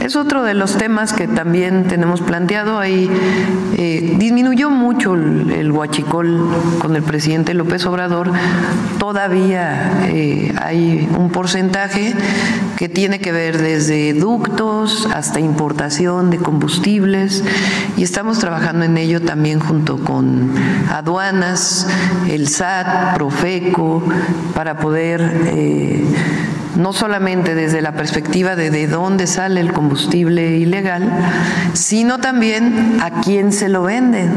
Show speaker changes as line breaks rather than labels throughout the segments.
Es otro de los temas que también tenemos planteado. Ahí eh, disminuyó mucho el, huachicol con el presidente López Obrador. Todavía eh, hay un porcentaje que tiene que ver desde ductos hasta importación de combustibles y estamos trabajando en ello también junto con aduanas, el SAT, Profeco, para poder eh, no solamente desde la perspectiva de de dónde sale el combustible ilegal, sino también a quién se lo venden,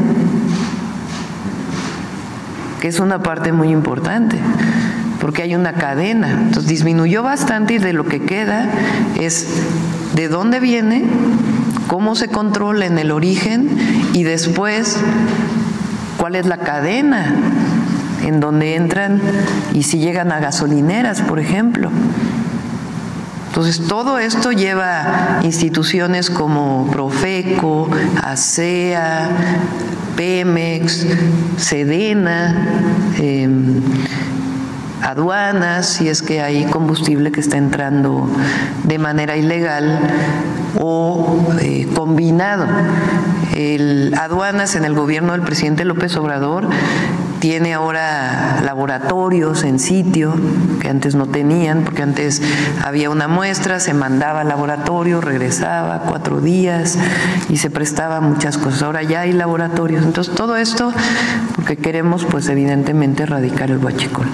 que es una parte muy importante, porque hay una cadena. Entonces disminuyó bastante y de lo que queda es de dónde viene, cómo se controla en el origen y después cuál es la cadena en donde entran y si llegan a gasolineras, por ejemplo. Entonces, todo esto lleva instituciones como Profeco, ASEA, Pemex, Sedena, eh, aduanas, si es que hay combustible que está entrando de manera ilegal o eh, combinado. El, aduanas en el gobierno del presidente López Obrador tiene ahora laboratorios en sitio que antes no tenían, porque antes había una muestra, se mandaba al laboratorio, regresaba cuatro días y se prestaba muchas cosas. Ahora ya hay laboratorios. Entonces todo esto porque queremos pues evidentemente erradicar el huachicol.